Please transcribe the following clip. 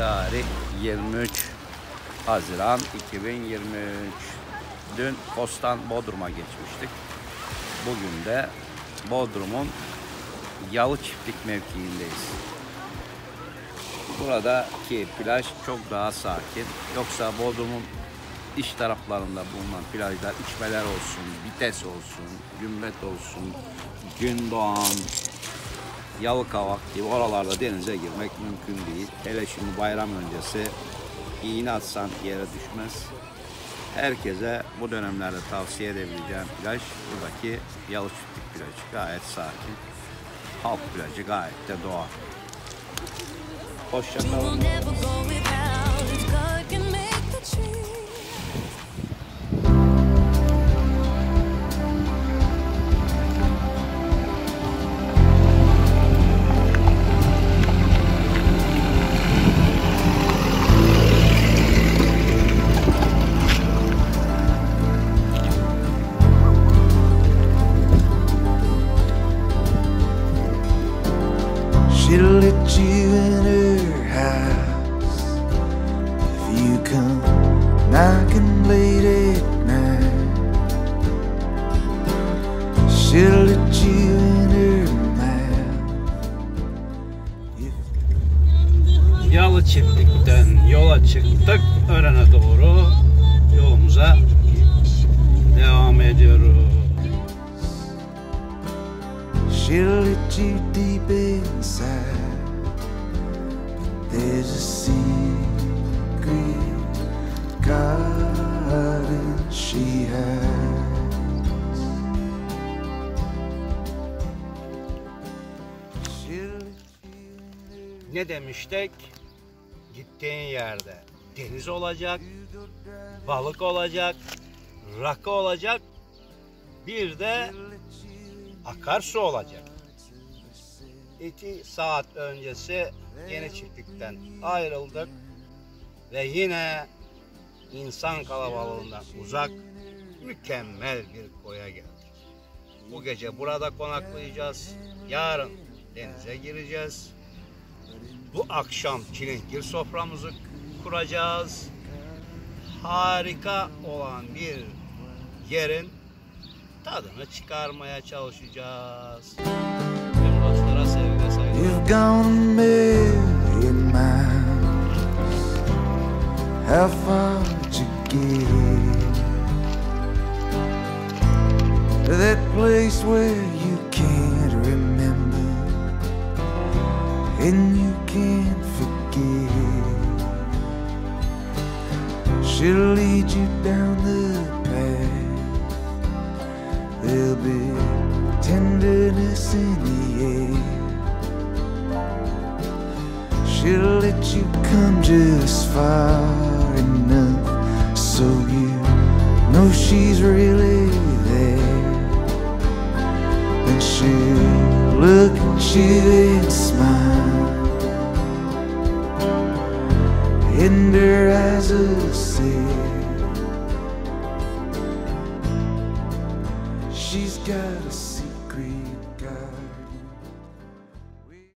23 Haziran 2023 Dün Kostan Bodrum'a geçmiştik. Bugün de Bodrum'un Yalı Çiftlik mevkiindeyiz. Buradaki plaj çok daha sakin. Yoksa Bodrum'un iç taraflarında bulunan plajlar içmeler olsun, Bites olsun, Gümbet olsun, Gündoğan, Yalıkavak gibi oralarda denize girmek mümkün değil. Hele şimdi bayram öncesi iğne atsan yere düşmez. Herkese bu dönemlerde tavsiye edebileceğim plaj buradaki Yalı Çiftlik plajı. Gayet sakin. Halk plajı gayet de doğal. Hoşçakalın. She'll let you in her house if you come knocking late at night. She'll let you in her mouth. If Yalı Çiftlik'ten yola çıktık. Ören'e doğru yolumuza devam ediyoruz. She'll let you deep inside. Ne demiştik? Gittiğin yerde deniz olacak, balık olacak, rakı olacak, bir de akarsu olacak. İki saat öncesi yeni çiftlikten ayrıldık ve yine insan kalabalığından uzak mükemmel bir koya geldik. Bu gece burada konaklayacağız. Yarın denize gireceğiz. Bu akşam çilingir soframızı kuracağız. Harika olan bir yerin tadını çıkarmaya çalışacağız. Gone a million miles. How far did you get? That place where you can't remember and you can't forget. She'll lead you down the path. There'll be tenderness in the air. She'll let you come just far enough So you know she's really there. And she'll look at you and smile. And her eyes will say She's got a